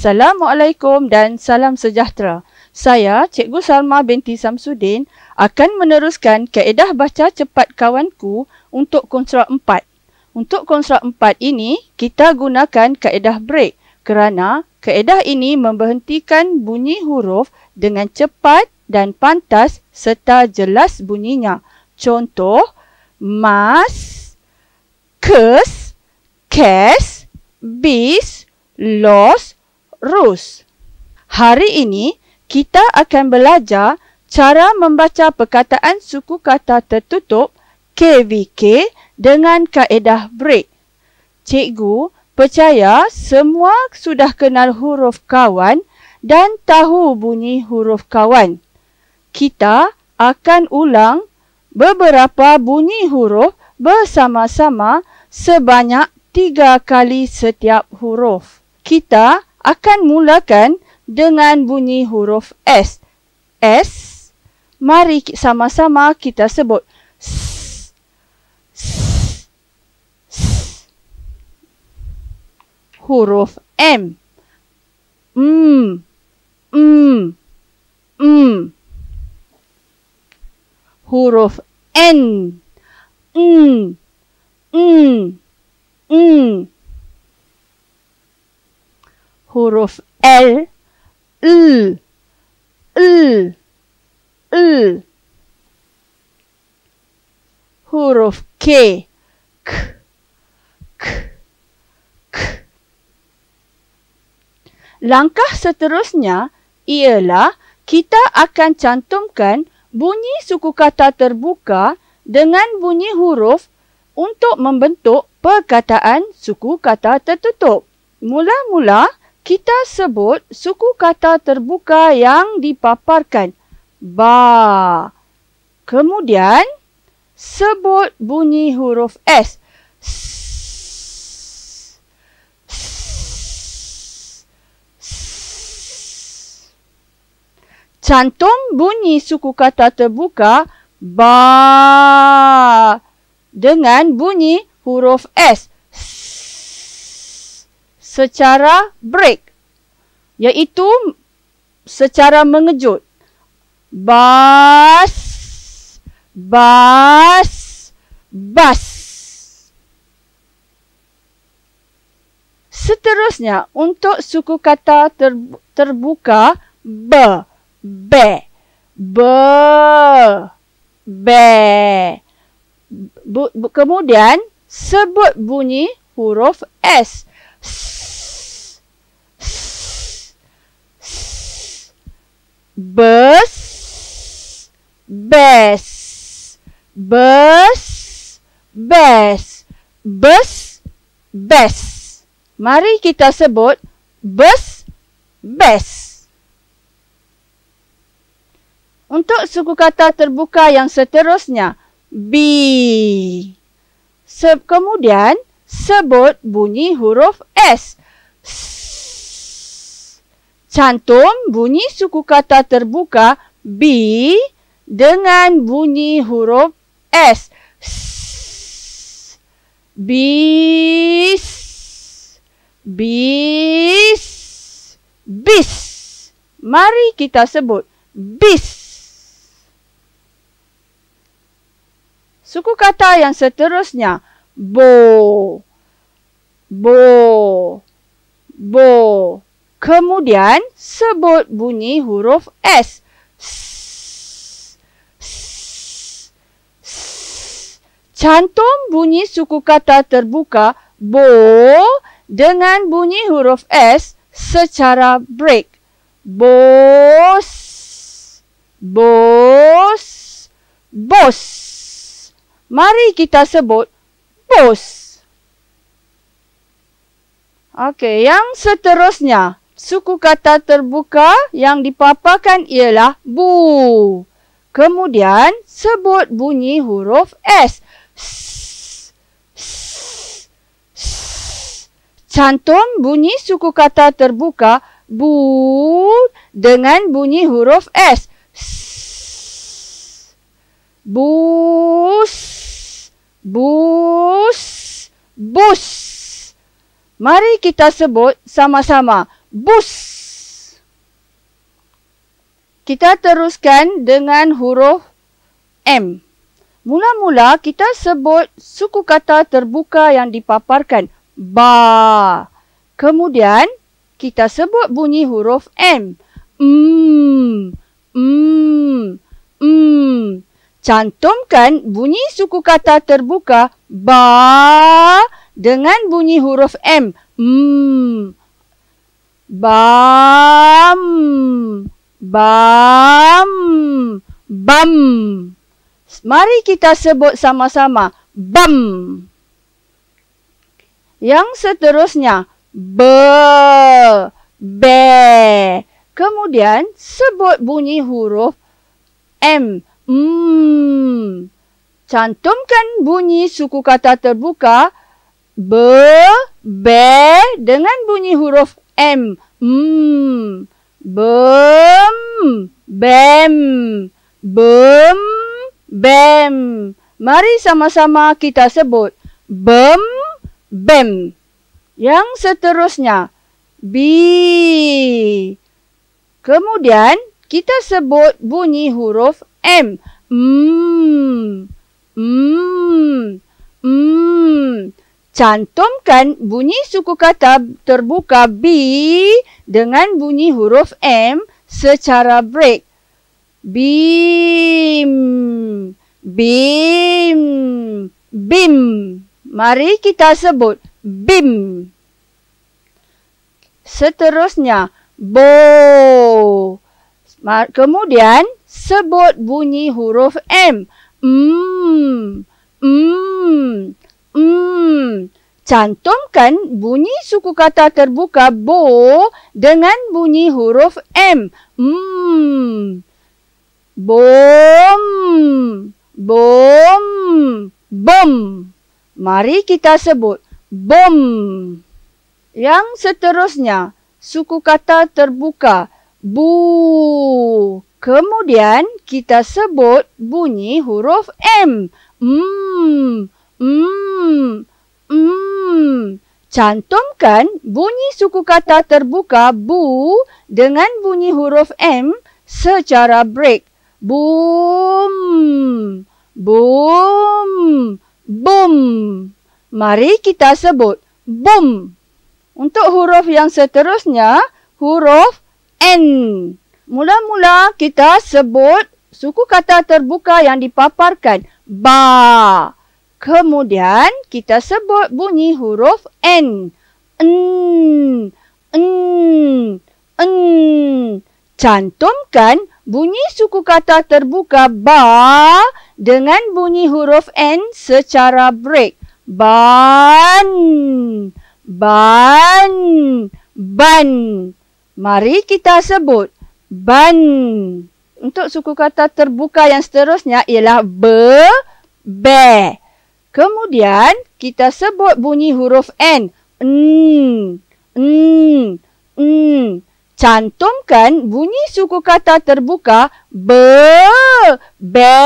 Assalamualaikum dan salam sejahtera. Saya, Cikgu Salma binti Samsudin, akan meneruskan kaedah baca cepat kawanku untuk konstruk 4. Untuk konstruk 4 ini, kita gunakan kaedah break kerana kaedah ini memberhentikan bunyi huruf dengan cepat dan pantas serta jelas bunyinya. Contoh, mas, kes, kes, bis, los, Rus. Hari ini kita akan belajar cara membaca perkataan suku kata tertutup KVK dengan kaedah break. Cikgu percaya semua sudah kenal huruf kawan dan tahu bunyi huruf kawan. Kita akan ulang beberapa bunyi huruf bersama-sama sebanyak tiga kali setiap huruf. Kita akan mulakan dengan bunyi huruf S. S. Mari sama-sama kita sebut. Huruf M. M. M. M. Huruf N. N. N. N huruf L, L, L, L. Huruf K, K, K, K. Langkah seterusnya ialah kita akan cantumkan bunyi suku kata terbuka dengan bunyi huruf untuk membentuk perkataan suku kata tertutup. Mula-mula, kita sebut suku kata terbuka yang dipaparkan. Ba. Kemudian, sebut bunyi huruf S. Cantum bunyi suku kata terbuka ba dengan bunyi huruf S secara break iaitu secara mengejut. Bas bas bas. Seterusnya untuk suku kata ter, terbuka b b b b bu, bu, kemudian sebut bunyi huruf s bus. Bes. Bus. Bes. Bus. Bes. Mari kita sebut bus. Bes. Untuk suku kata terbuka yang seterusnya b. Kemudian sebut bunyi huruf s Cantum bunyi suku kata terbuka B dengan bunyi huruf S. Bis. Bis. Bis. Mari kita sebut bis. Suku kata yang seterusnya bo. Bo. Bo. Kemudian sebut bunyi huruf S. Cantum bunyi suku kata terbuka bo dengan bunyi huruf S secara break. Bos. Bos. Bos. Mari kita sebut bos. Okey, yang seterusnya suku kata terbuka yang dipaparkan ialah bu. Kemudian sebut bunyi huruf S. Cantum bunyi suku kata terbuka bu dengan bunyi huruf S. Bus. Bus. Bus. Mari kita sebut sama-sama bus. Kita teruskan dengan huruf M. Mula-mula kita sebut suku kata terbuka yang dipaparkan. Ba. Kemudian kita sebut bunyi huruf M. Mm. Mm. Mm. Cantumkan bunyi suku kata terbuka ba dengan bunyi huruf M. Mm. Bam. Bam. Bam. Mari kita sebut sama-sama. Bam. Yang seterusnya. Be. Be. Kemudian sebut bunyi huruf M. Hmm. Cantumkan bunyi suku kata terbuka. Be. Be. Dengan bunyi huruf M. Hmm. Bem. Bem. Bem. Bem. Mari sama-sama kita sebut. Bem. Bem. Yang seterusnya. B. Kemudian kita sebut bunyi huruf M. Hmm. Hmm. Hmm. Cantumkan bunyi suku kata terbuka B dengan bunyi huruf M secara break. Bim. Bim. Bim. Mari kita sebut bim. Seterusnya, bo. Kemudian, sebut bunyi huruf M. Mm. Mm. Mm. Cantumkan bunyi suku kata terbuka bo dengan bunyi huruf M. Mm. Bom. Bom. Bom. Mari kita sebut bom. Yang seterusnya, suku kata terbuka. Bu. Kemudian kita sebut bunyi huruf M. Hmm. Hmm. Hmm. Cantumkan bunyi suku kata terbuka bu dengan bunyi huruf M secara break. Boom. Boom. Boom. Mari kita sebut boom. Untuk huruf yang seterusnya, huruf N. Mula-mula kita sebut suku kata terbuka yang dipaparkan. Ba. Kemudian kita sebut bunyi huruf N. N. N. N. Cantumkan bunyi suku kata terbuka ba dengan bunyi huruf N secara break. Ban ban ban mari kita sebut ban. Untuk suku kata terbuka yang seterusnya ialah be be. Kemudian kita sebut bunyi huruf n. N n n. Cantumkan bunyi suku kata terbuka be be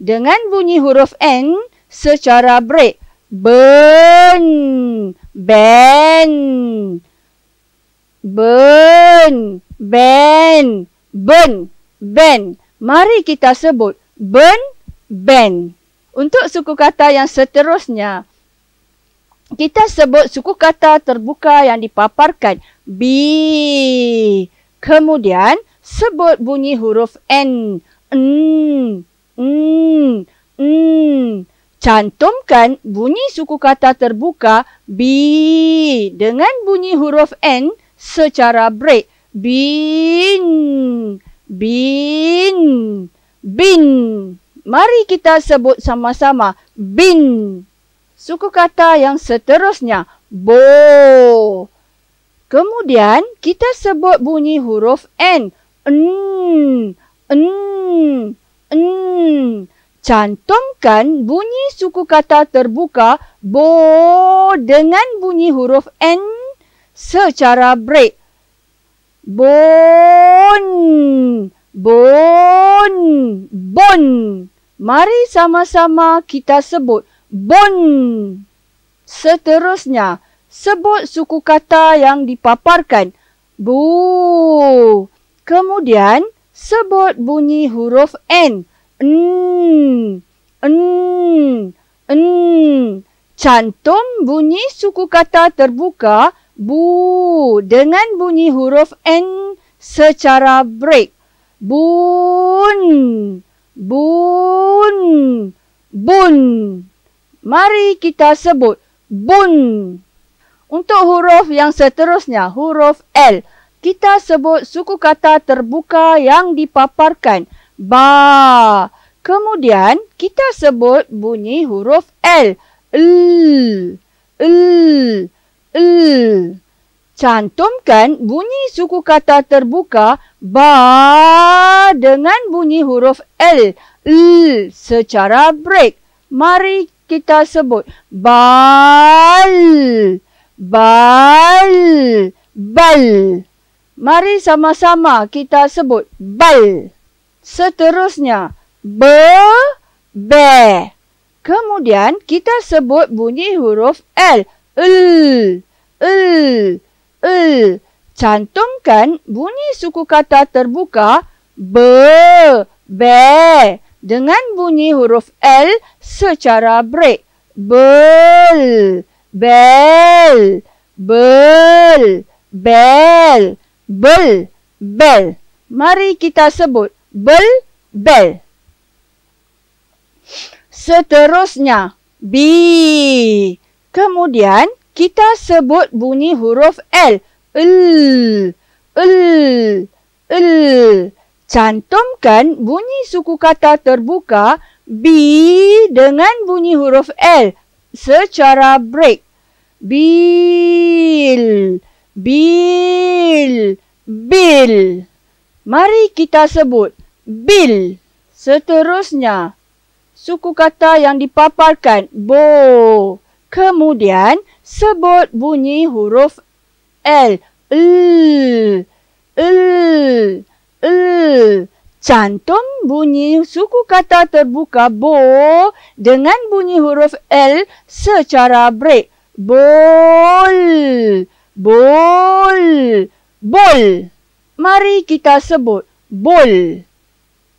dengan bunyi huruf n secara break. Burn ben burn ben burn ben. Mari kita sebut burn ben. Untuk suku kata yang seterusnya kita sebut suku kata terbuka yang dipaparkan b. Kemudian sebut bunyi huruf n. N n n. Cantumkan bunyi suku kata terbuka B dengan bunyi huruf N secara break. Bin, bin, bin. Mari kita sebut sama-sama. Bin. Suku kata yang seterusnya. Bo. Kemudian kita sebut bunyi huruf N. N, N, N. Cantumkan bunyi suku kata terbuka bo dengan bunyi huruf N secara break. Bon, bon, bon. Mari sama-sama kita sebut bon. Seterusnya, sebut suku kata yang dipaparkan. Bu. Kemudian sebut bunyi huruf N. N. N. N. Cantum bunyi suku kata terbuka bu dengan bunyi huruf N secara break. Bun. Bun. Bun. Mari kita sebut bun. Untuk huruf yang seterusnya, huruf L. Kita sebut suku kata terbuka yang dipaparkan. Ba. Kemudian kita sebut bunyi huruf L. L. L. L. Cantumkan bunyi suku kata terbuka ba dengan bunyi huruf L. L secara break. Mari kita sebut bal bal bal mari sama-sama kita sebut bal seterusnya be be kemudian kita sebut bunyi huruf l l l l cantumkan bunyi suku kata terbuka be be dengan bunyi huruf L secara break. Bel, bel, bel, bel, bel, bel. Mari kita sebut bel, bel. Seterusnya, B. Kemudian kita sebut bunyi huruf L. L, L, L. Cantumkan bunyi suku kata terbuka B dengan bunyi huruf L secara break. Bil, bil, bil. Mari kita sebut bil. Seterusnya, suku kata yang dipaparkan bo. Kemudian sebut bunyi huruf L. L, L. L. Cantum bunyi suku kata terbuka bo dengan bunyi huruf L secara break. Bol. Bol. Bol. Mari kita sebut bol.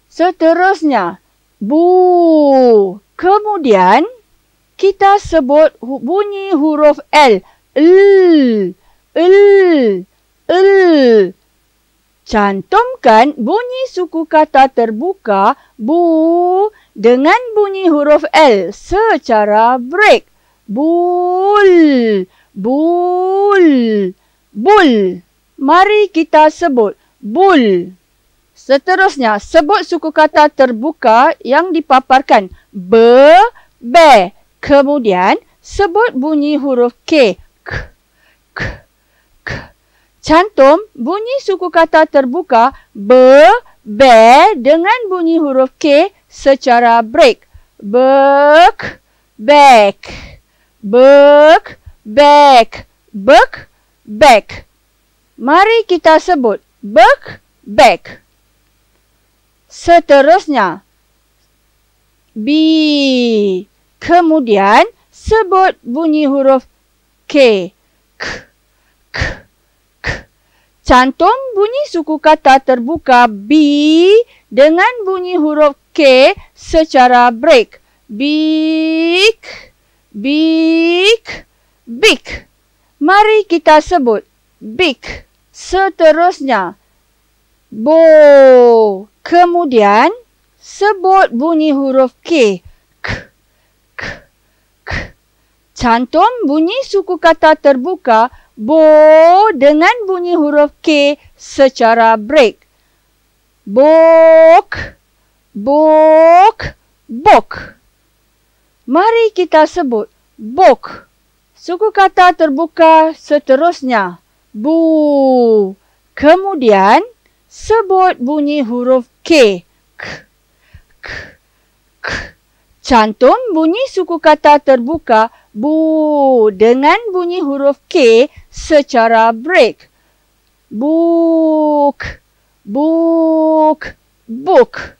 Seterusnya, bu. Kemudian, kita sebut bunyi huruf L. L. L. L. Cantumkan bunyi suku kata terbuka bu dengan bunyi huruf L secara break. Bul, bul, bul. Mari kita sebut bul. Seterusnya, sebut suku kata terbuka yang dipaparkan be, be. Kemudian, sebut bunyi huruf K. K, k. Cantum bunyi suku kata terbuka be, be dengan bunyi huruf K secara break. Bek, back. Bek, back. Bek, back. Mari kita sebut bek, back. Seterusnya, B. Kemudian sebut bunyi huruf K. K. Cantum bunyi suku kata terbuka B dengan bunyi huruf K secara break. Big, big, big. Mari kita sebut big. Seterusnya, bo. Kemudian, sebut bunyi huruf K. K, k, k. Cantum bunyi suku kata terbuka bo dengan bunyi huruf K secara break. Bok, bok, bok. Mari kita sebut bok. Suku kata terbuka seterusnya. Bu. Kemudian sebut bunyi huruf K. K, k, k. Cantum bunyi suku kata terbuka bu dengan bunyi huruf K secara break. Book, book, book.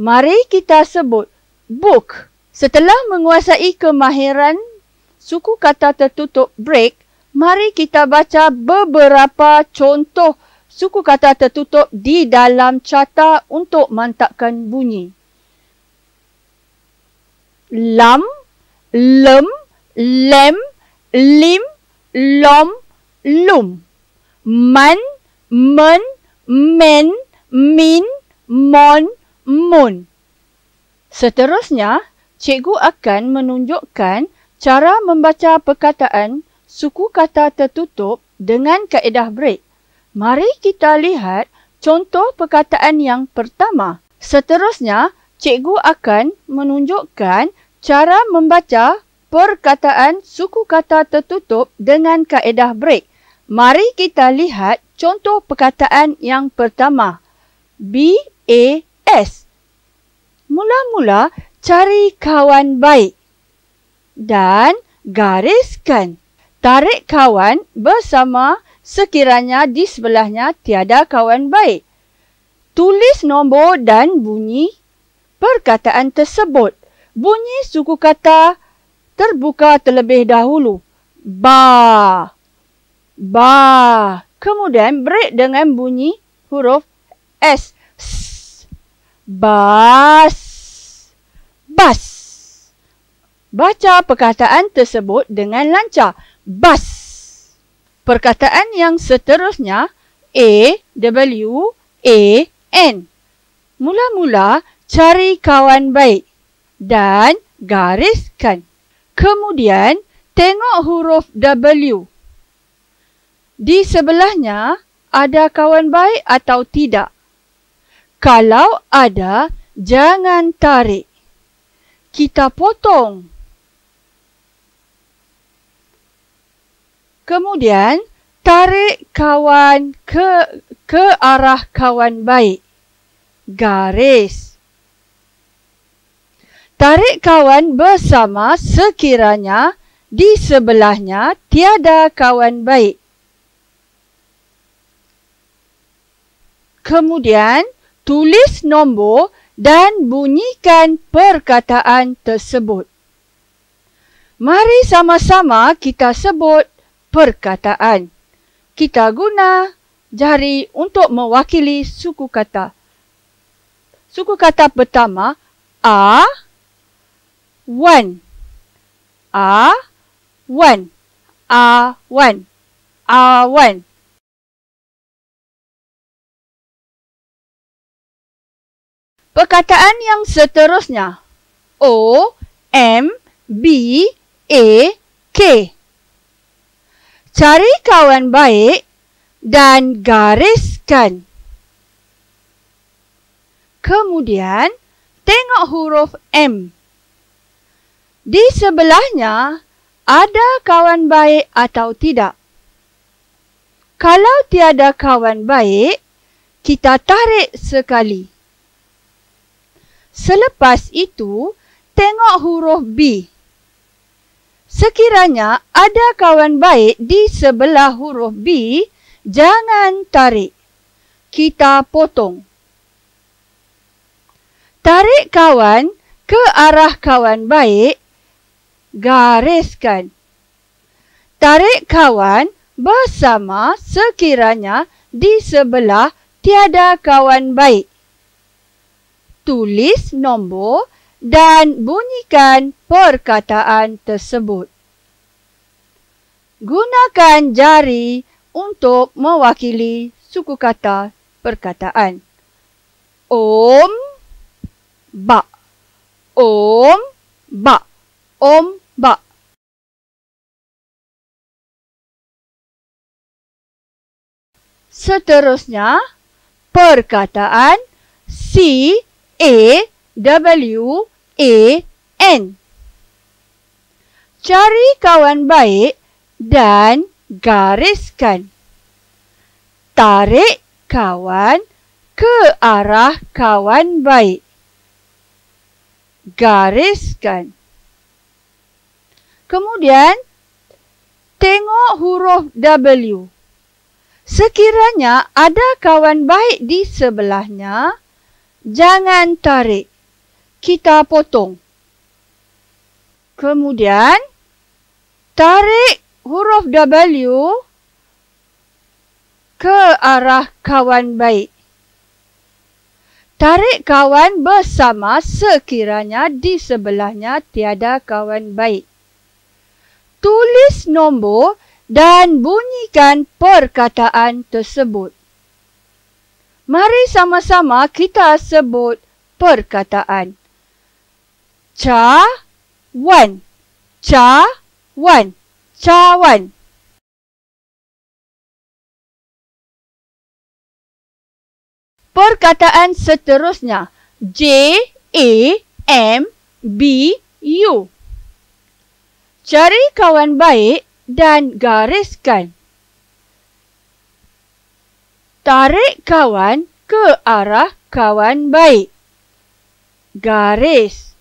Mari kita sebut book. Setelah menguasai kemahiran suku kata tertutup break, Mari kita baca beberapa contoh suku kata tertutup di dalam carta untuk mantapkan bunyi. Lam, lem, lem, lim, lom, lum. Man, men, men, min, mon, mun. Seterusnya, cikgu akan menunjukkan cara membaca perkataan suku kata tertutup dengan kaedah break. Mari kita lihat contoh perkataan yang pertama. Seterusnya, cikgu akan menunjukkan cara membaca perkataan suku kata tertutup dengan kaedah break. Mari kita lihat contoh perkataan yang pertama. B-A-S. Mula-mula cari kawan baik dan gariskan. Tarik kawan bersama sekiranya di sebelahnya tiada kawan baik. Tulis nombor dan bunyi perkataan tersebut. Bunyi suku kata terbuka terlebih dahulu. Ba. Ba. Kemudian break dengan bunyi huruf S. S. Bas. Bas. Baca perkataan tersebut dengan lancar bus. Perkataan yang seterusnya A W A N. Mula-mula cari kawan baik dan gariskan. Kemudian tengok huruf W. Di sebelahnya ada kawan baik atau tidak? Kalau ada, jangan tarik. Kita potong. Kemudian tarik kawan ke ke arah kawan baik. Garis. Tarik kawan bersama sekiranya di sebelahnya tiada kawan baik. Kemudian tulis nombor dan bunyikan perkataan tersebut. Mari sama-sama kita sebut perkataan. Kita guna jari untuk mewakili suku kata. Suku kata pertama a one. A one. A one. A one. Perkataan yang seterusnya O M B A K Cari kawan baik dan gariskan. Kemudian, tengok huruf M. Di sebelahnya, ada kawan baik atau tidak? Kalau tiada kawan baik, kita tarik sekali. Selepas itu, tengok huruf B. Sekiranya ada kawan baik di sebelah huruf B, jangan tarik. Kita potong. Tarik kawan ke arah kawan baik, gariskan. Tarik kawan bersama sekiranya di sebelah tiada kawan baik. Tulis nombor dan bunyikan perkataan tersebut. Gunakan jari untuk mewakili suku kata perkataan. Om, ba. Om, ba. Om, ba. Seterusnya, perkataan C, A, W, A, N. Cari kawan baik dan gariskan. Tarik kawan ke arah kawan baik. Gariskan. Kemudian, tengok huruf W. Sekiranya ada kawan baik di sebelahnya, jangan tarik kita potong. Kemudian, tarik huruf W ke arah kawan baik. Tarik kawan bersama sekiranya di sebelahnya tiada kawan baik. Tulis nombor dan bunyikan perkataan tersebut. Mari sama-sama kita sebut perkataan. Ca-wan, ca-wan, cawan. Perkataan seterusnya J A M B U. Cari kawan baik dan gariskan. Tarik kawan ke arah kawan baik. Garis.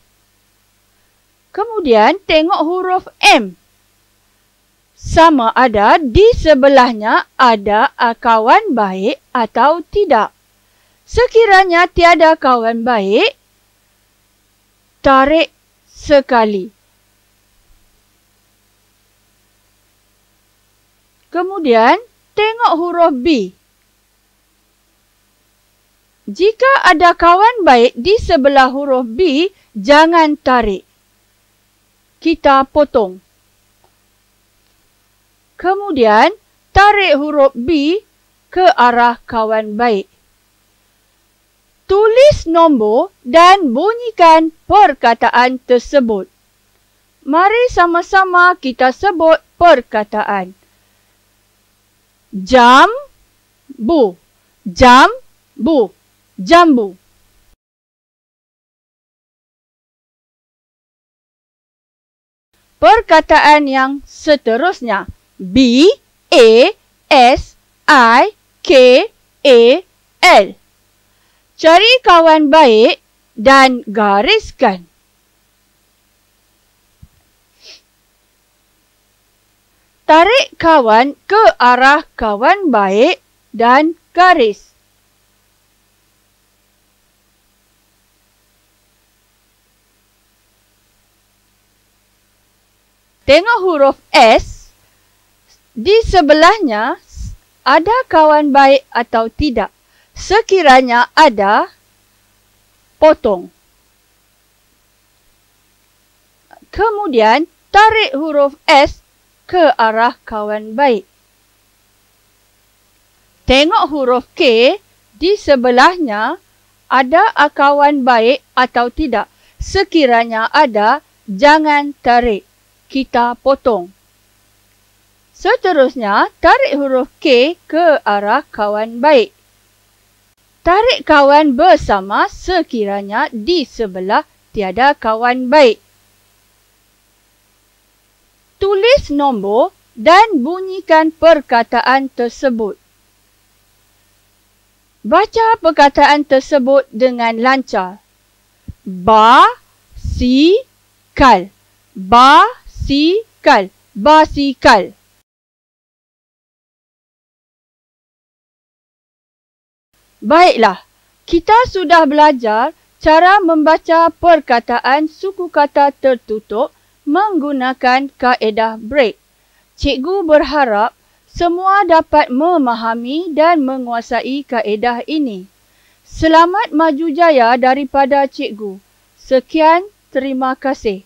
Kemudian tengok huruf M. Sama ada di sebelahnya ada kawan baik atau tidak. Sekiranya tiada kawan baik, tarik sekali. Kemudian, tengok huruf B. Jika ada kawan baik di sebelah huruf B, jangan tarik. Kita potong. Kemudian, tarik huruf B ke arah kawan baik. Tulis nombor dan bunyikan perkataan tersebut. Mari sama-sama kita sebut perkataan. Jam, bu, jam, bu, jambu. Perkataan yang seterusnya. B, A, S, I, K, A, L. Cari kawan baik dan gariskan. Tarik kawan ke arah kawan baik dan garis. Tengok huruf S. Di sebelahnya ada kawan baik atau tidak sekiranya ada potong. Kemudian tarik huruf S ke arah kawan baik. Tengok huruf K di sebelahnya ada kawan baik atau tidak. Sekiranya ada, jangan tarik. Kita potong. Seterusnya, tarik huruf K ke arah kawan baik. Tarik kawan bersama sekiranya di sebelah tiada kawan baik. Tulis nombor dan bunyikan perkataan tersebut. Baca perkataan tersebut dengan lancar. Ba, si, kal. Ba, si, kal. Basikal. Baiklah, kita sudah belajar cara membaca perkataan suku kata tertutup menggunakan kaedah break. Cikgu berharap semua dapat memahami dan menguasai kaedah ini. Selamat maju jaya daripada cikgu. Sekian, terima kasih.